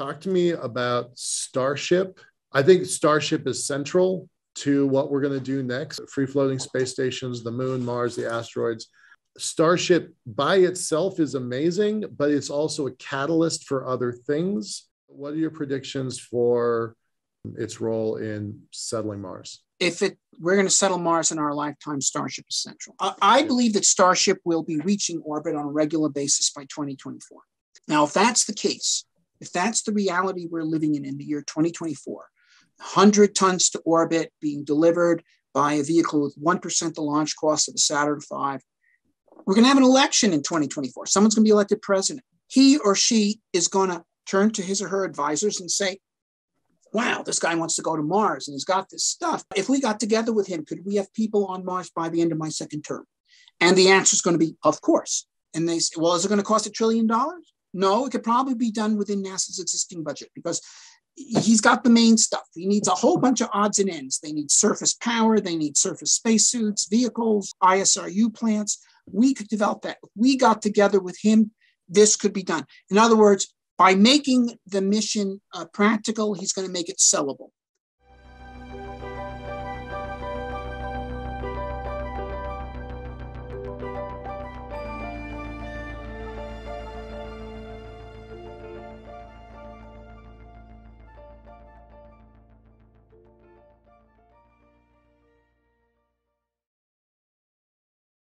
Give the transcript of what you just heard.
Talk to me about Starship. I think Starship is central to what we're going to do next free floating space stations, the moon, Mars, the asteroids. Starship by itself is amazing, but it's also a catalyst for other things. What are your predictions for its role in settling Mars? If it we're going to settle Mars in our lifetime, Starship is central. I, I believe that Starship will be reaching orbit on a regular basis by 2024. Now, if that's the case, if that's the reality we're living in in the year 2024, 100 tons to orbit being delivered by a vehicle with 1% the launch cost of a Saturn V, we're going to have an election in 2024. Someone's going to be elected president. He or she is going to turn to his or her advisors and say, wow, this guy wants to go to Mars and he's got this stuff. If we got together with him, could we have people on Mars by the end of my second term? And the answer is going to be, of course. And they say, well, is it going to cost a trillion dollars? No, it could probably be done within NASA's existing budget because he's got the main stuff. He needs a whole bunch of odds and ends. They need surface power, they need surface spacesuits, vehicles, ISRU plants. We could develop that. If we got together with him, this could be done. In other words, by making the mission uh, practical, he's going to make it sellable.